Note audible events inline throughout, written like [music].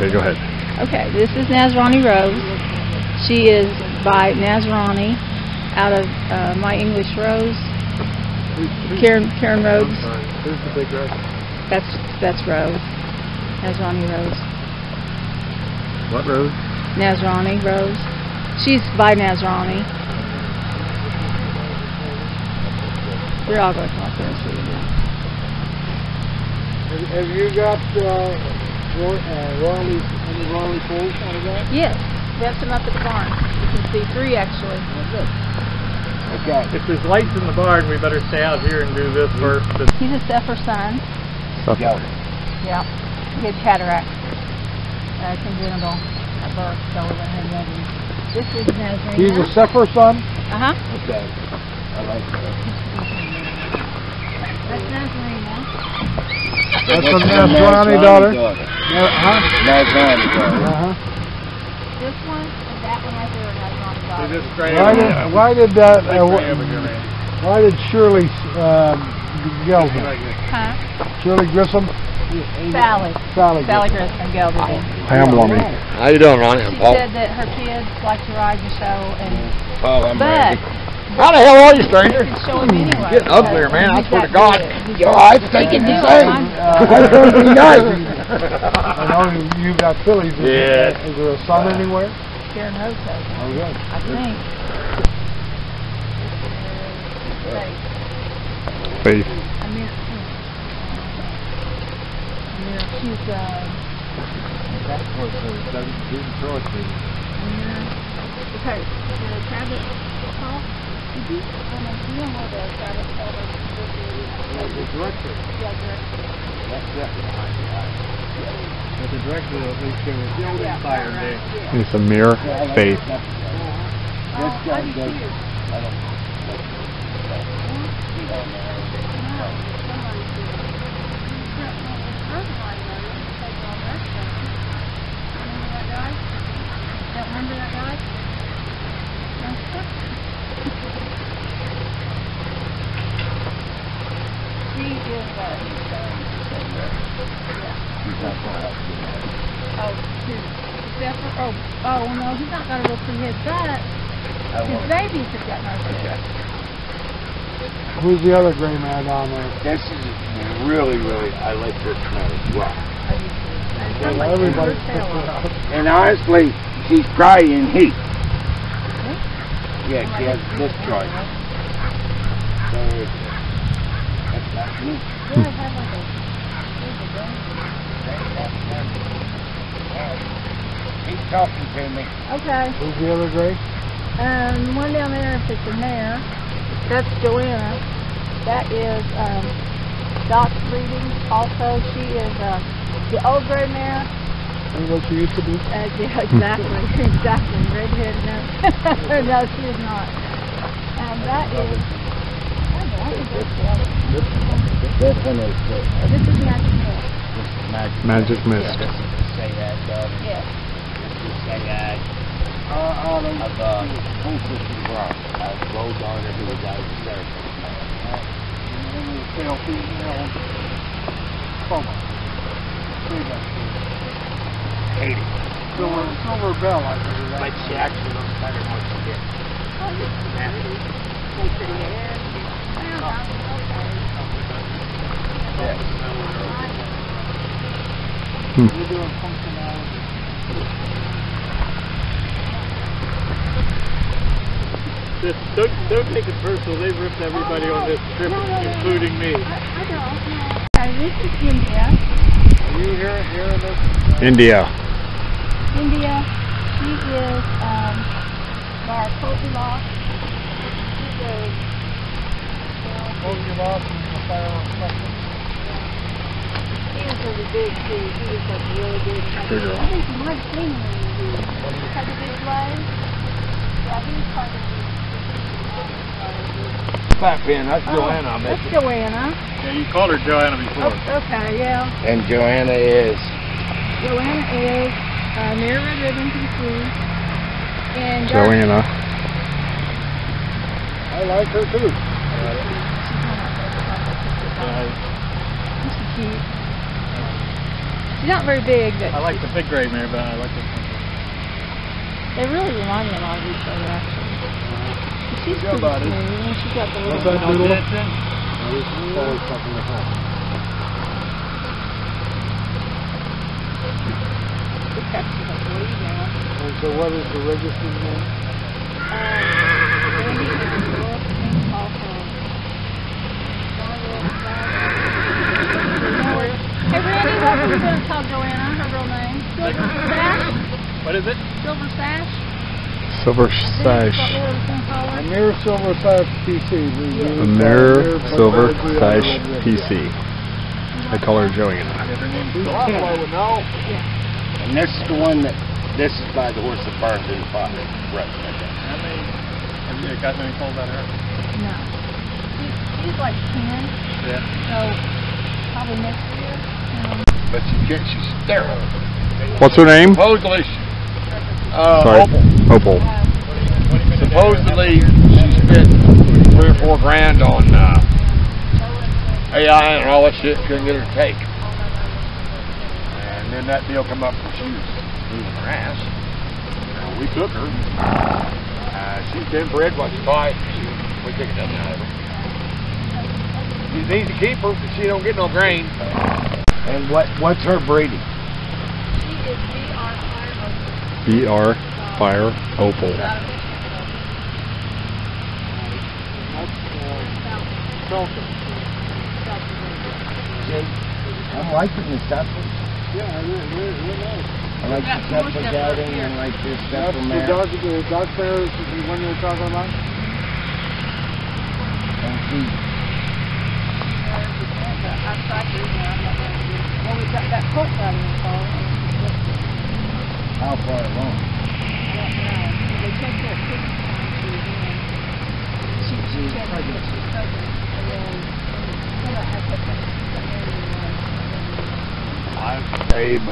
Okay, go ahead. Okay, this is Nasrany Rose. She is by Nasrany out of uh, My English Rose. Karen Karen Rhodes. Who's the big red? That's that's Rose. Nasrany Rose. What Rose? Nasrany Rose. She's by Nasrany. We're all going to come up there and see you. Have, have you got uh, Roy, uh, Riley, any Riley Falls out of that? Yes, that's them up at the barn. You can see three actually. Okay. If there's lights in the barn, we better stay out here and do this first. He's a Seffer son. Yeah. Yeah. He had cataract. Uh, congenital at birth, so we're going to have that. This is Nazarene. He's a Seffer son? Uh huh. Okay. I like that. That's Nazarene now. That's a Nasrany daughter? Yeah, huh? Nasrany daughter. Uh-huh. This one and that one right there are Nazarene See daughters. Why did, why did that, uh, gray wh- over here, man. why did Shirley, um, geld? Huh? Shirley Grissom? Sally. Sally Sally Grissom. Grissom gelded him. Ham warming. How you doing, Ronnie? I'm She Paul. said that her kids like to ride the show and Paul, I'm but Randy. How the hell are you, stranger? you could show anyway. Getting uglier, man. I swear to God. good. He's Your eyes good. thinking the same. I'm- That's gonna be nice. I know you- you've got fillies. Yeah. there- Is there a son anywhere? Karen Rose does, Oh, good. I think. Faith. Amyr, Amyr, she's, uh, Amyr, okay, the Travis Hall, did you, um, you know where the Travis Hall is? The director. Yeah, director. But the director at least gave us the Yeah, fire day. yeah. It's a mirror. Faith. Oh, I do too. Remember that guy? He is, he's, uh. Oh, his Seffer, oh, oh, no, he's not got a real pretty head, but his babies have got nice heads. Who's the other gray man down there? This is really, really, I like this man as well. I'm like, Everybody. her tail off. And honestly, she's probably in heat. Yeah, she has this choice. So, that's not me. Yeah, I have like a, there's a Keep talking to me. Okay, Who's the other gray? um, one down there, if it's a mare, that's Joanna. That is, um, Dot's breeding. Also, she is, uh, the old gray mare. And what she used to be? Uh, yeah, exactly, [laughs] exactly. Redhead, no. [laughs] no, she is not. And that is, oh, that is this This one is uh, This is Magic Mill. magic. Magic mist. This is the Sayad daughter. Yes. This is Sayad Uh, out of, of uh, Full System Brown. Uh, Road daughter who was out of the service. tail female. Coma. Katie. Silver, silver bell, I think. is that. But she actually looks better than what she did. We're doing functionality. Just don't, don't take it personal. They've ripped everybody on this trip, including me. Okay, this is India. Are you hearing, hearing this? Uh, India. India, she is um, Bar Kopiloff. She's a, Hold your loss and the fire on something. he was really big too. He was like really big. Bigger. I think you might have seen him when he was had the big legs. Yeah, he was part of the Fat Pin, that's Joanna, I That's. Joanna. Yeah, you called her Joanna before. Oh, okay, yeah. And Joanna is Joanna is uh, Mary Red Ribbon PC. And Gar- Joanna. I like her too. She's one of my favorite. She's cute. Uh, She's cute. She's not very big, but I like the big gray mare, but I like this one. they really remind me a lot of each other, actually. She's Yeah, pretty buddy. smooth, and she's got the What's little... that, No Doodle? ditching? There's always something to find. the Pepsi, I believe, now. And so what is the registered name? Um, Randy and Brooke and also Hey Randy, what were you gonna tell Joanna her real name? Silver Sash? What is it? Silver Sash? Silver Sash. what we were gonna call her? Amyr Silver Sash PC. A mirror Amyr Silver Sash on the red PC. I call her Joanna. Her name's Who's Dawn. Ken? know. And this is the one that, this is by the horse that burned in the fire. Right, right. How many, have you got any calls about her? No. She's, she's like ten, Yeah. so probably next year. Um, But she can't, she's sterile. What's her name? Supposedly, she- uh, Sorry. Opal. Opal. Supposedly, she spent three or four grand on, uh, AI and all that shit, couldn't get her to take. And then that deal come up and she was losing her ass. Uh, we took her. Uh, she's been bred what she buy. She, we took it down out of her. She's an easy keeper, but she don't get no grain. And what, what's her breeding? She is BR Fire Opal. I'm liking this stuff. Yeah, really, really, really nice. I like Got the four stuff steppers gathering and like this That's stuff from the dog, the dog fair, is the one you were talking about? And she, I tried to, you know, I'm not gonna do Well, we got that colt out in the fall, and it's just, how far along? I don't know. They take that Christmas time to, you know, she, she checked it, she's pregnant, and then, and then I had to put that area Abe.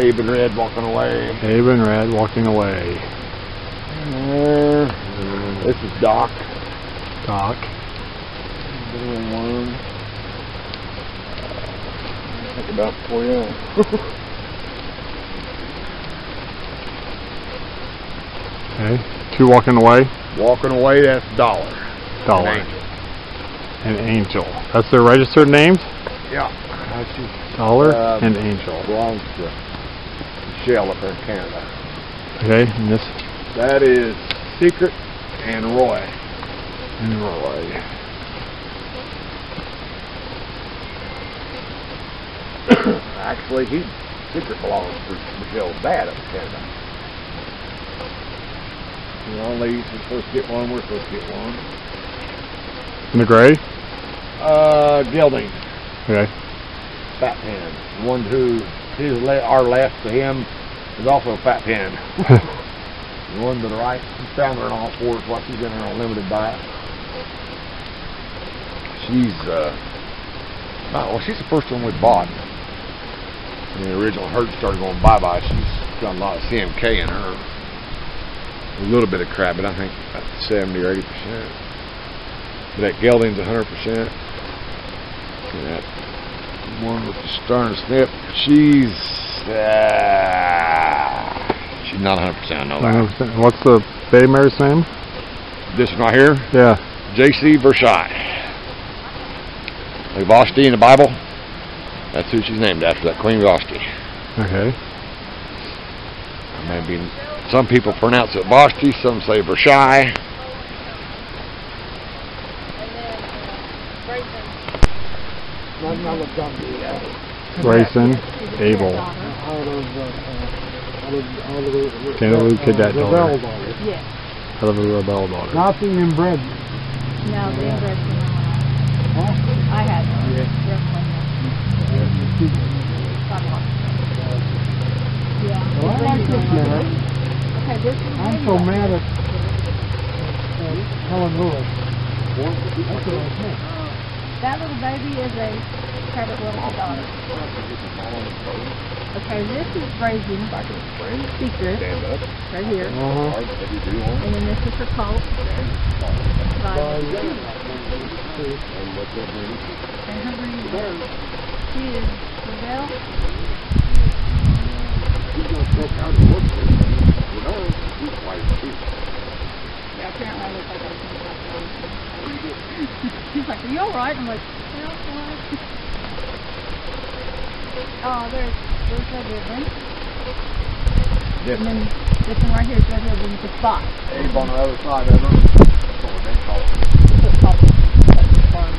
Abe and Red walking away. Abe and Red walking away. This is Doc. Doc. Little one. Think about four young. [laughs] Okay. Two walking away. walking away, that's Dollar. Dollar. Angel. And Angel. That's their registered names? Yeah. Dollar Um, and Angel. belongs to Michelle up in Canada. Okay. And this That is Secret and Roy. and Roy. [coughs] Actually, he Secret belongs to Michelle's dad up in Canada. We're on lease. We're supposed to get one. We're supposed to get one. And the gray? Uh, Gelding, Okay. Fat. The one who his le- our left to him is also a Fat Pan. [laughs] the one to the right, he found her on all fours while she's in her on limited diet. She's uh, not, well, she's the first one we bought. When the original herd started going bye bye, she's got a lot of CMK in her. A little bit of crab, but I think about 70 or 80 percent. But that gelding's 100 percent. That one with the stern snip, she's uh, she's not 100 percent. I know that. 100%. What's the bay mare's name? This one right here, Yeah. J.C. Versailles. Like Vashti in the Bible, that's who she's named after, that Queen Vashti. Okay. Maybe some people pronounce it Vashti, some say Versailles. Not, not a dummy. Grayson. Abel. Out of, uh, uh, out of, out of the. Dandaloo Kadet the daughter. Bell daughter. Yes. Out of a rebel daughter. Nothing inbred. No, the inbred one. Huh? I had one. Yeah. Yes, one. Yeah. I'm so mad at Helen Lewis. That little baby is a private little daughter. Okay, this is raising speaker right here. Uh -huh. And then this is her cult. And what her breed is. She is Giselle. She's going to out and work you know, this white bitch. Yeah, apparently I look like I was in the [laughs] He's like, are you alright? I'm like, well. Oh, there's, there's no difference. Different. And then this one right here is right here, we need spot. Abe on the other side of them. That's what they call it. That's called That's the one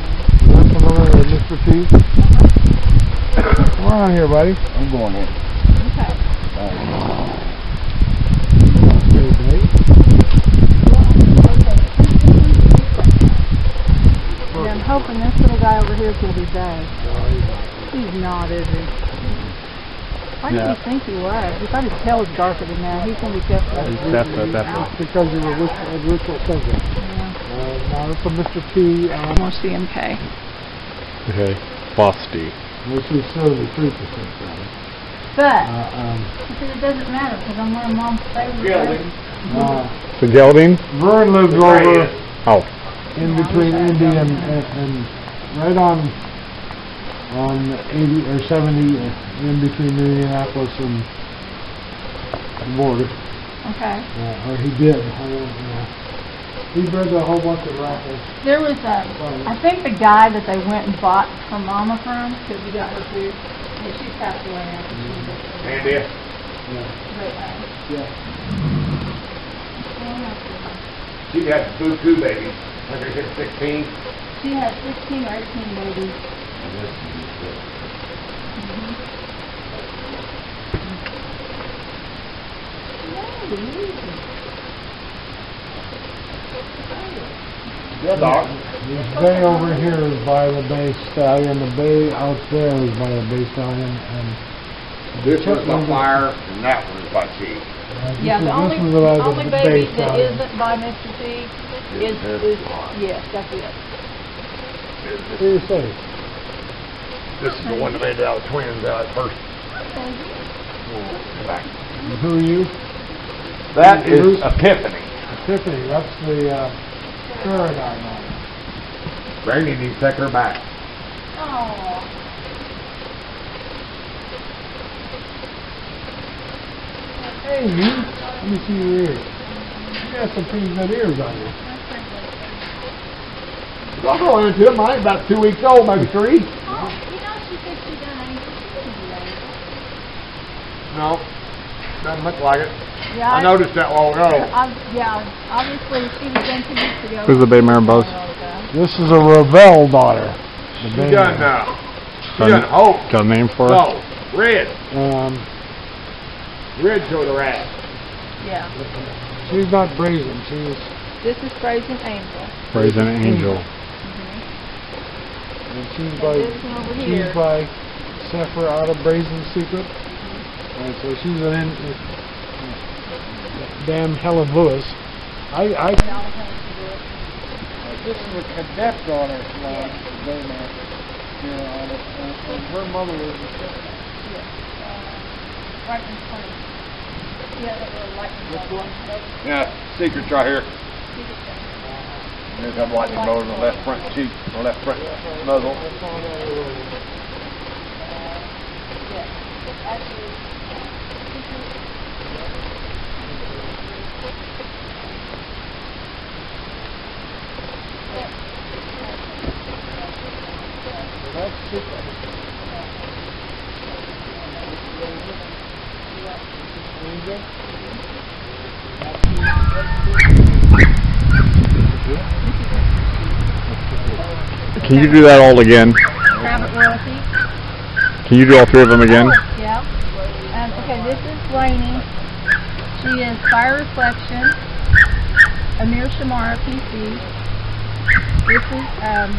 Come on here, buddy. I'm going in. Okay. Okay, Dave. And I'm hoping this little guy over here is going to be bad. He's not, is he? Why did Yeah. he think he was? He thought his tail was darker than that. He's going to be definitely. Definitely, definitely. Because you were with, ritual subject. Yeah. Uh, now this is Mr. T, um, More CMK. Okay. Busty. which is seventy-three percent better. But, Uh, um, because it doesn't matter because I'm one of mom's favorite. Gelding. uh, The gelding? Vern lives over Oh. in between Indy and, and, and right on, on eighty or seventy, uh, in between Indianapolis and the border. Okay. Uh, or he did, I don't know. He bred a whole bunch of raffles. There was a, I think the guy that they went and bought her mama from, because he got her food, yeah, she passed away after she was a Andy. Yeah, but, uh, yeah. She had the Boo Coo baby. When they 16. she had sixteen or eighteen babies. Yeah, Doc. This bay over here is by the bay stallion, the bay out there is by the bay stallion, and. This one's by fire, and that one's by T. uh, Yeah, the only, the only bay baby that stallion. isn't by Mr. T is, Is is, this yes, that's it. What do you say? This is the one that made it out of twins out at first. Back. Who are you? That is Bruce? Epiphany. Tiffany, that's the, uh, paradigm on it. Randy needs to take her back. Oh. Hey, you, let me see your ears. You got some pretty good ears on you. I'll go into them. I ain't about two weeks old, maybe three. Oh, you know, she said she done anything. No, doesn't look like it. Yeah, I noticed that while ago. I, yeah, obviously she was done two weeks ago. Who's the bay mare, Buzz? This is a Revelle daughter. The She done, mare. uh, she done hope. Got a name for her? No, red. Um, Red showed her ass. Yeah, she's not brazen, she's, this is Brazen Angel. Brazen Angel. and she's by, this one over she's here. by Sephora out of Brazen Secret. And so she's an, in, uh, damn Helen Lewis. I, I, this is a cadet daughter, uh, bay mare, here on it, and and her mother was Right in front of. Yeah, that little lightning This bug. one? Yeah, secret's right here. She just got- There's that lightning bolt on the left front cheek, or left front muzzle. Yeah, actually. Can you do that all again? Can you do all three of them again? Yeah. Okay, this is Lainey. She is Fire Reflection, Amyr Shaymara PC. This is, um,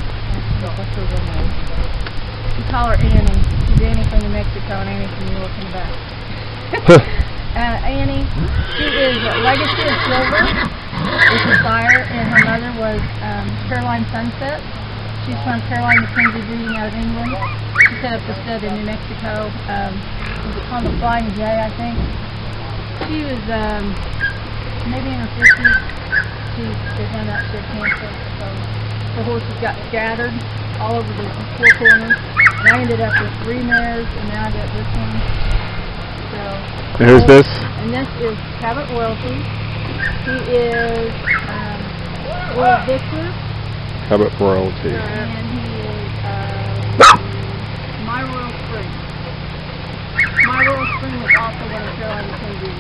what's her real name? We call her Annie. She's Annie from New Mexico and Annie from New York in the back. [laughs] uh, Annie, she is Legacy of Silver, which is fire, and her mother was um, Caroline Sunset. She's from Caroline McKenzie breeding out of England. She set up the stud in New Mexico. Um, called the Flying J, I think? She was um, maybe in her 50s. She, found out she had cancer. So the horses got scattered all over the four corners. And I ended up with three mares, and now I got this one. So. And who's this? And this is Crabbet Royalty. He is um, Will Victor. Crabbet royalty. And he is uh, My Royal Spring. My Royal Spring was also going to show on the Kennedy